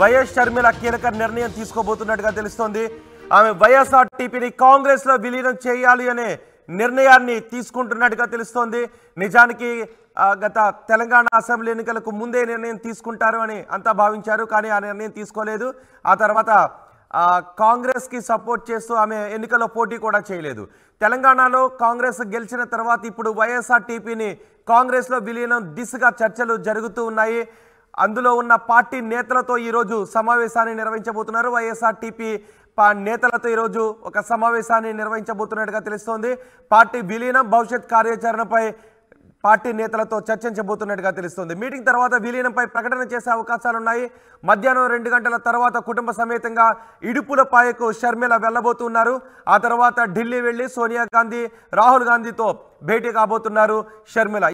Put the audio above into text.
YS Sharmila కీలక నిర్ణయం తీసుకోబోతున్నట్టుగా తెలుస్తోంది. ఆమె వైఎస్ఆర్ టీపీని కాంగ్రెస్లో విలీనం చేయాలి అనే నిర్ణయాన్ని తీసుకుంటున్నట్టుగా తెలుస్తోంది. నిజానికి గత తెలంగాణ అసెంబ్లీ ఎన్నికలకు ముందే నిర్ణయం తీసుకుంటారు అని అంతా భావించారు కానీ ఆ నిర్ణయం తీసుకోలేదు. ఆ తర్వాత కాంగ్రెస్కి సపోర్ట్ చేస్తూ ఆమె ఎన్నికల్లో పోటీ కూడా చేయలేదు. తెలంగాణలో కాంగ్రెస్ గెలిచిన తర్వాత ఇప్పుడు వైఎస్ఆర్ టీపీని కాంగ్రెస్లో విలీనం దిశగా చర్చలు జరుగుతూ ఉన్నాయి. అందులో ఉన్న పార్టీ నేతలతో ఈరోజు సమావేశాన్ని నిర్వహించబోతున్నారు. వైఎస్ఆర్ టీపీ నేతలతో ఈరోజు ఒక సమావేశాన్ని నిర్వహించబోతున్నట్టుగా తెలుస్తోంది. పార్టీ విలీనం భవిష్యత్ కార్యాచరణపై పార్టీ నేతలతో చర్చించబోతున్నట్టుగా తెలుస్తుంది. మీటింగ్ తర్వాత విలీనంపై ప్రకటన చేసే అవకాశాలు ఉన్నాయి మధ్యాహ్నం రెండు గంటల తర్వాత కుటుంబ సమేతంగా ఇడుపులపాయకు షర్మిల వెళ్ళబోతున్నారు. ఆ తర్వాత ఢిల్లీ వెళ్ళి సోనియా గాంధీ రాహుల్ గాంధీతో భేటీ కాబోతున్నారు షర్మిల.